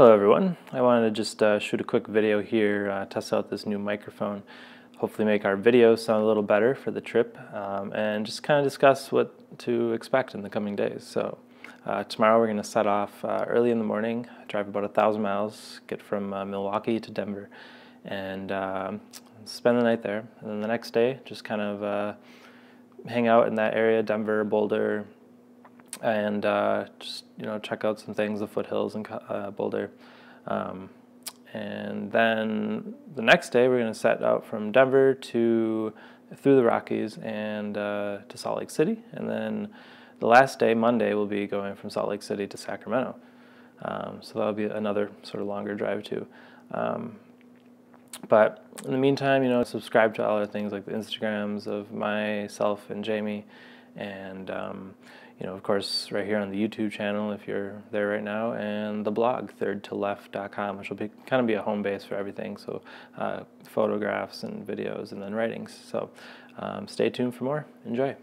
Hello everyone. I wanted to just uh, shoot a quick video here, uh, test out this new microphone, hopefully make our video sound a little better for the trip, um, and just kind of discuss what to expect in the coming days. So uh, tomorrow we're going to set off uh, early in the morning, drive about a thousand miles, get from uh, Milwaukee to Denver, and um, spend the night there. And then the next day, just kind of uh, hang out in that area, Denver, Boulder, and uh, just you know check out some things, the foothills and uh, Boulder. Um, and then the next day, we're going to set out from Denver to through the Rockies and uh, to Salt Lake City. And then the last day, Monday, we'll be going from Salt Lake City to Sacramento. Um, so that'll be another sort of longer drive too. Um, but in the meantime, you know, subscribe to all our things like the Instagrams of myself and Jamie, and um, you know, of course, right here on the YouTube channel if you're there right now, and the blog third2left.com, which will be kind of be a home base for everything. So uh, photographs and videos, and then writings. So um, stay tuned for more. Enjoy.